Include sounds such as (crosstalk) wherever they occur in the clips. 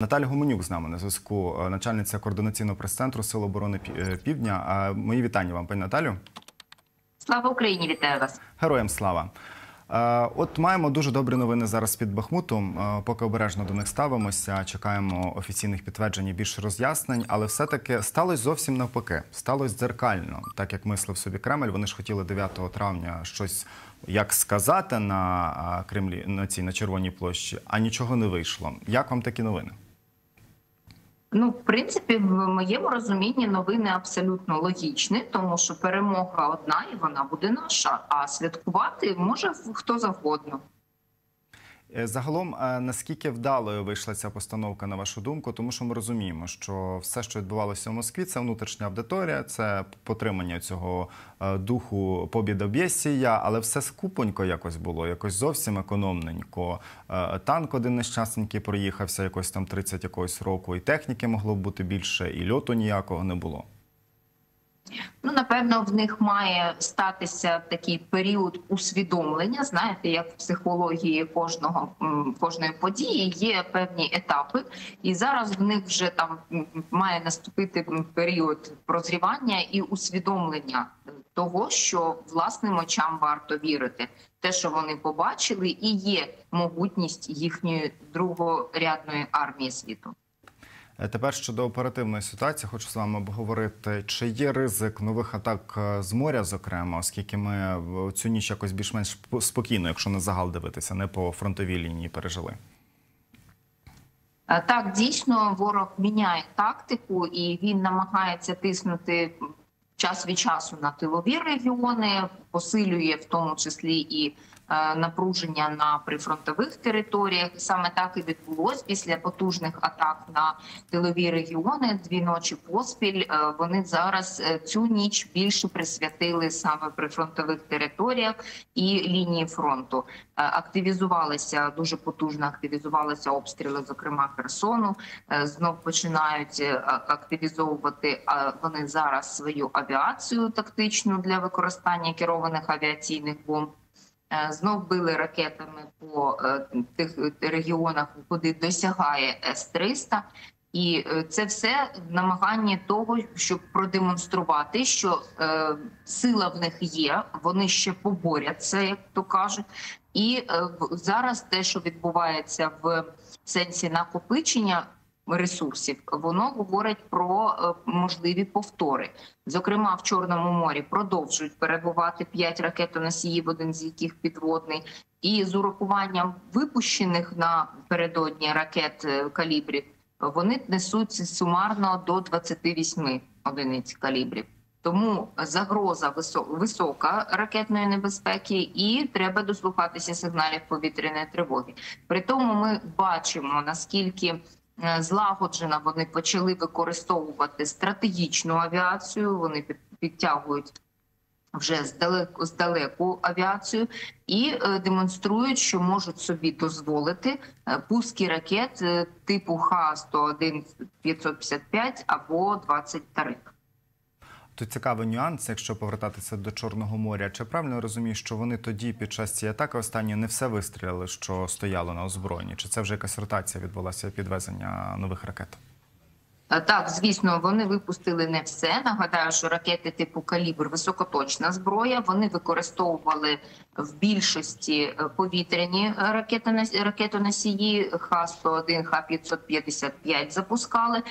Наталя Гуменюк з нами на зв'язку, е, начальниця координаційного прес-центру Сил оборони е, Півдня. Мої вітання вам, пані Наталю. Слава Україні, вітаю вас. Героям слава. Е, От маємо дуже добрі новини зараз під Бахмутом. Поки обережно до них ставимося, чекаємо офіційних підтверджень і більше роз'яснень, але все-таки сталося зовсім навпаки. Сталося дзеркально, так як мислив собі Кремль. Вони ж хотіли 9 травня щось як сказати на Кремлі на цій на Червоній площі, а нічого не вийшло. Як вам такі новини? Ну, в принципі, в моєму розумінні новини абсолютно логічні, тому що перемога одна і вона буде наша. А святкувати може хто завгодно. Е, Загалом, е, наскільки вдалою вийшла ця постановка, на вашу думку, тому що ми розуміємо, що все, що відбувалося в Москві, це внутрішня аудиторія, це потримання цього е, духу побідобєсія, але все скупонько якось було, якось зовсім економненько. Танк один нещасненький проїхався, якось там 30 якогось року, і техніки могло бути більше, і льоту ніякого не було. Ну, напевно, в них має статися такий період усвідомлення. Знаєте, як в психології кожного кожної події є певні етапи, і зараз в них вже там має наступити період прозрівання і усвідомлення того, що власним очам варто вірити. Те, що вони побачили, і є могутність їхньої другорядної армії світу. Е, Тепер щодо оперативної ситуації, хочу з вами обговорити, чи є ризик нових атак е, з моря, зокрема, оскільки ми в цю ніч якось більш-менш спокійно, якщо на загал дивитися, не по фронтовій лінії пережили. Е, Так, дійсно, ворог міняє тактику і він намагається тиснути час від часу на тилові регіони, посилює в тому числі і е, напруження на прифронтових територіях. Саме так і відбулось після потужних атак на тилові регіони. Дві ночі поспіль. Е, Вони зараз е, цю ніч більше присвятили саме прифронтових територіях і лінії фронту. Активізувалися дуже потужно активізувалися обстріли, зокрема Херсону. Знов починають активізовувати вони зараз свою авіацію тактичну для використання керованих авіаційних бомб. Е, Знов били ракетами по е, тих регіонах, куди досягає С-300. І е, це все в намаганні того, щоб продемонструвати, що сила в них є, вони ще поборять це, як то кажуть. І е, зараз те, що відбувається в сенсі накопичення ресурсів, воно говорить про е, можливі повтори. Зокрема, в Чорному морі продовжують перебувати п'ять ракетоносіїв, один з яких підводний, і з урахуванням випущених напередодні ракет е, калібрів вони несуть сумарно до 28 одиниць калібрів. Тому загроза висо- висока ракетної небезпеки, і треба дослухатися сигналів повітряної тривоги. При тому ми бачимо наскільки е, злагоджено вони почали використовувати стратегічну авіацію. Вони під- підтягують вже здалеку здалеку авіацію і е, демонструють, що можуть собі дозволити е, пуски ракет типу Х-101 555 або 23. Тут цікавий нюанс, якщо повертатися до Чорного моря. Чи правильно я розумію, що вони тоді під час цієї атаки останні не все вистріляли, що стояло на озброєнні? Чи це вже якась ротація відбулася підвезення нових ракет? Так, звісно, вони випустили не все. Нагадаю, що ракети типу калібр високоточна зброя. Вони використовували в більшості е, повітряні е, ракетонос- ракетоносії Х-101, Х-555 запускали.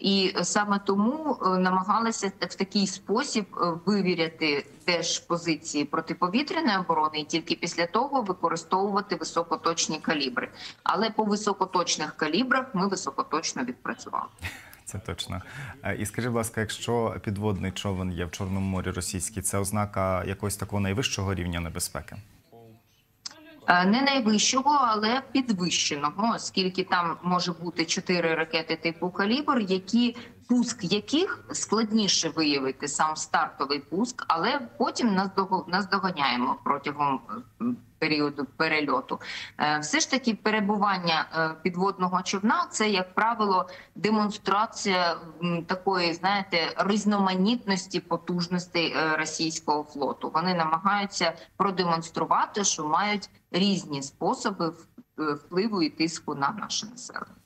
І саме тому е, намагалися в такий спосіб е, вивіряти теж позиції протиповітряної оборони, і тільки після того використовувати високоточні калібри. Але по високоточних калібрах ми високоточно відпрацювали. (laughs) Це точно. Е, І скажіть, будь ласка, якщо підводний човен є в Чорному морі російський, це ознака якогось такого найвищого рівня небезпеки? Е, Не найвищого, але підвищеного, оскільки там може бути чотири ракети типу калібр, які пуск яких складніше виявити сам стартовий пуск, але потім наздоганяємо протягом е, періоду перельоту. Е, Все ж таки, перебування е, підводного човна це, як правило, демонстрація такої, знаєте, різноманітності потужностей російського флоту. Вони намагаються продемонструвати, що мають різні способи впливу і тиску на наше населення.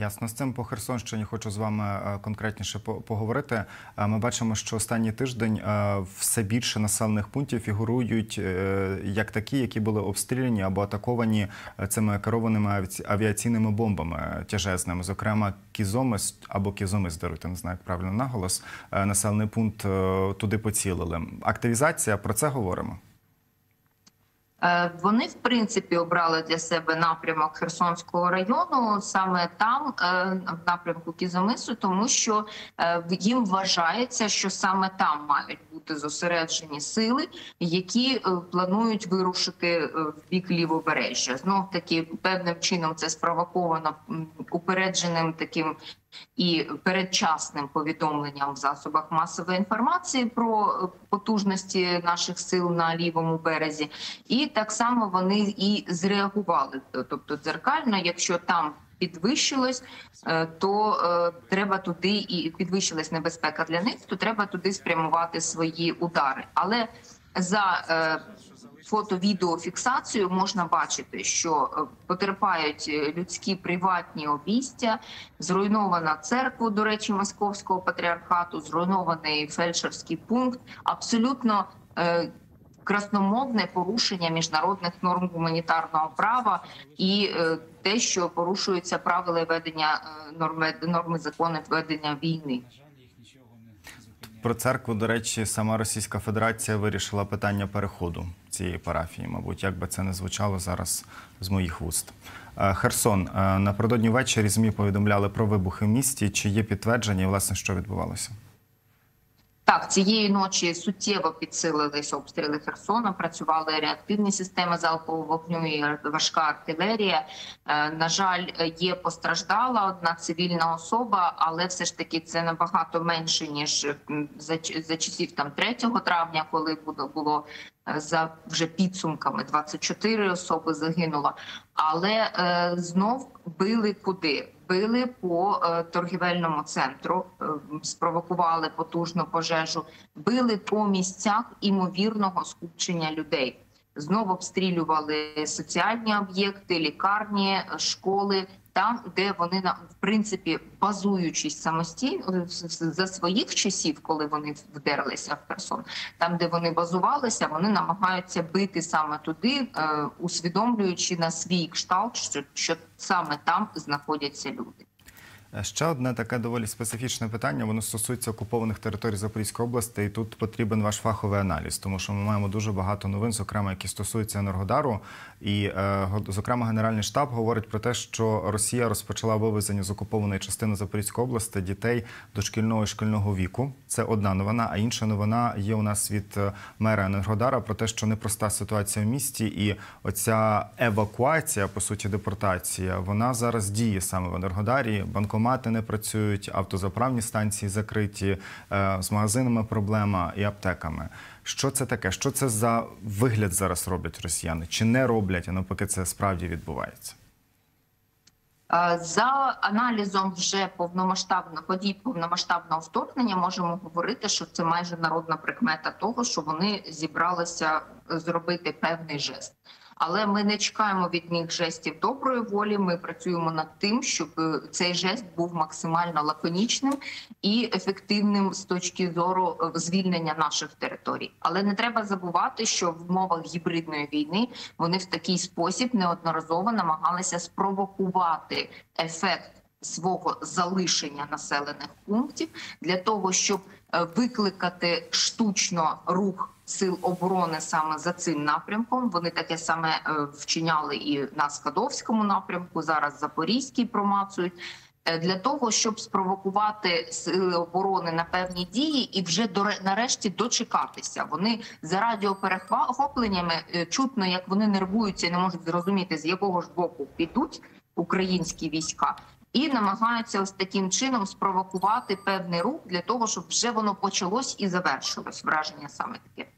Ясно, з цим по Херсонщині хочу з вами е, конкретніше по- поговорити. Е, Ми бачимо, що останній тиждень е, все більше населених пунктів фігурують як такі, які були обстріляні або атаковані цими керованими авіаці- авіаційними бомбами тяжезними. Зокрема, Кізомис або Кізомис, даруйте, не знаю, як правильно наголос. Населений пункт туди поцілили. Активізація про це говоримо. Е, Вони в принципі обрали для себе напрямок Херсонського району саме там, е, в напрямку Кізомису, тому що е, їм вважається, що саме там мають бути зосереджені сили, які планують вирушити в бік лівобережжя. Знов таки певним чином це спровоковано упередженим таким і передчасним повідомленням в засобах масової інформації про потужності наших сил на лівому березі, і так само вони і зреагували. Тобто, дзеркально, якщо там підвищилось, е, то е, треба туди і підвищилась небезпека для них, то треба туди спрямувати свої удари. Але за е, фото-відеофіксацію можна бачити, що е, потерпають е, людські приватні обійстя, зруйнована церква, до речі, московського патріархату, зруйнований фельдшерський пункт. Абсолютно е, красномовне порушення міжнародних норм гуманітарного права і те, що порушуються правила ведення норми норми законів ведення війни. Про церкву, до речі, сама Російська Федерація вирішила питання переходу цієї парафії, мабуть, як би це не звучало зараз з моїх вуст. Е, Херсон е, напередодні ввечері змі повідомляли про вибухи в місті. Чи є підтвердження, і власне що відбувалося? Так, цієї ночі суттєво підсилились обстріли Херсона. Працювали реактивні системи залпового вогню і важка артилерія. Е, На жаль, є постраждала одна цивільна особа, але все ж таки це набагато менше ніж за, за часів там 3 травня, коли було е, за вже підсумками 24 особи загинуло. Але е, знов били куди? Били по е, торгівельному центру, е, спровокували потужну пожежу, били по місцях імовірного скупчення людей. Знову обстрілювали соціальні об'єкти, лікарні, школи. Там, де вони на в принципі базуючись самостійно за своїх часів, коли вони вдерлися в Херсон, там, де вони базувалися, вони намагаються бити саме туди, е, усвідомлюючи на свій кшталт, що, що саме там знаходяться люди. Е, Ще одне таке доволі специфічне питання. Воно стосується окупованих територій Запорізької області, і тут потрібен ваш фаховий аналіз, тому що ми маємо дуже багато новин, зокрема, які стосуються Енергодару. І, е, зокрема, Генеральний штаб говорить про те, що Росія розпочала вивезення з окупованої частини Запорізької області дітей дошкільного і шкільного віку. Це одна новина. А інша новина є у нас від е, мера Енергодара про те, що непроста ситуація в місті, і оця евакуація, по суті, депортація, вона зараз діє саме в Енергодарі. Банкомати не працюють, автозаправні станції закриті, е, з магазинами проблема і аптеками. Що це таке? Що це за вигляд зараз роблять росіяни? Чи не роблять, а навпаки, це справді відбувається? Е, За аналізом вже повномасштабно подій повномасштабного вторгнення можемо говорити, що це майже народна прикмета того, що вони зібралися зробити певний жест. Але ми не чекаємо від них жестів доброї волі. Ми працюємо над тим, щоб е, цей жест був максимально лаконічним і ефективним з точки зору е, звільнення наших територій. Але не треба забувати, що в умовах гібридної війни вони в такий спосіб неодноразово намагалися спровокувати ефект свого залишення населених пунктів для того, щоб е, викликати штучно рух сил оборони саме за цим напрямком. Вони таке саме е, вчиняли і на Скадовському напрямку. Зараз Запорізький промацують. е, Для того щоб спровокувати сили оборони на певні дії і вже доре- нарешті дочекатися, вони за радіоперехопленнями чутно, як вони нервуються і не можуть зрозуміти, з якого ж боку підуть українські війська, і намагаються ось таким чином спровокувати певний рух для того, щоб вже воно почалось і завершилось. Враження саме таке.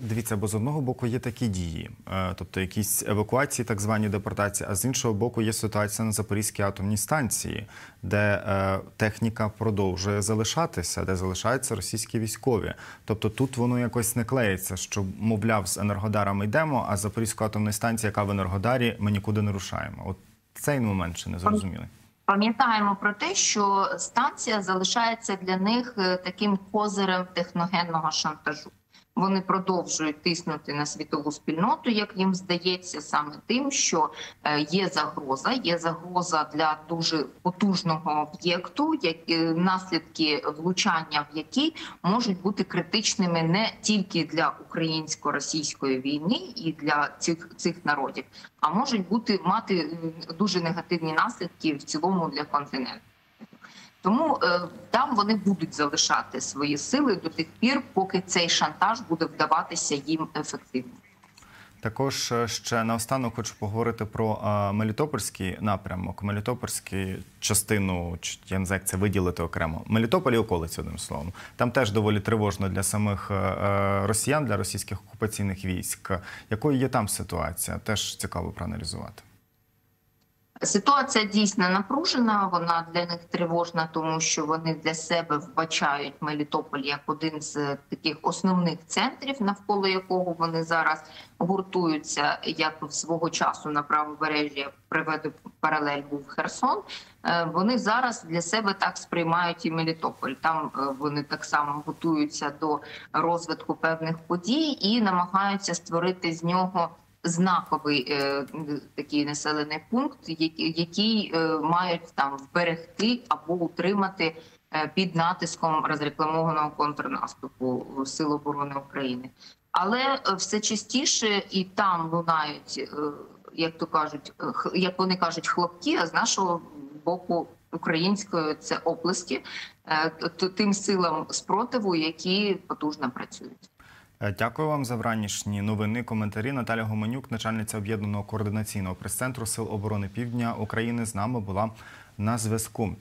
Дивіться, бо з одного боку є такі дії, е, тобто якісь евакуації, так звані депортації, а з іншого боку є ситуація на Запорізькій атомній станції, де е, техніка продовжує залишатися, де залишаються російські військові. Тобто тут воно якось не клеїться, що мовляв з енергодарами йдемо, а Запорізька атомна станція, яка в енергодарі, ми нікуди не рушаємо. От цей момент ще не зрозуміли. Пам'ятаємо про те, що станція залишається для них е, таким козирем техногенного шантажу. Вони продовжують тиснути на світову спільноту, як їм здається, саме тим, що е, є загроза, є загроза для дуже потужного об'єкту, як е, наслідки влучання в який можуть бути критичними не тільки для українсько-російської війни і для цих цих народів, а можуть бути мати дуже негативні наслідки в цілому для континенту. Тому е, там вони будуть залишати свої сили до тих пір, поки цей шантаж буде вдаватися їм ефективно. Також е, ще наостанок хочу поговорити про е, Мелітопольський напрямок, Мелітопольську частину, я не знаю, як це виділити окремо. Мелітополь і околиці, одним словом. Там теж доволі тривожно для самих е, росіян, для російських окупаційних військ. Якою є там ситуація? Теж цікаво проаналізувати. Ситуація дійсно напружена. Вона для них тривожна, тому що вони для себе вбачають Мелітополь як один з таких основних центрів, навколо якого вони зараз гуртуються. Як свого часу на правобережжі приведу паралель був Херсон. Е, Вони зараз для себе так сприймають і Мелітополь. Там е, вони так само готуються до розвитку певних подій і намагаються створити з нього знаковий е, такий населений пункт, який, який е, мають там вберегти або утримати е, під натиском розрекламованого контрнаступу Сил оборони України. Але е, все частіше і там лунають, е, як то кажуть, е, х- як вони кажуть, хлопки, а з нашого боку української це оплески е, тим силам спротиву, які потужно працюють. Е, Дякую вам за вранішні новини. Коментарі. Наталя Гоманюк, начальниця об'єднаного координаційного прес-центру Сил оборони Півдня України, з нами була на зв'язку.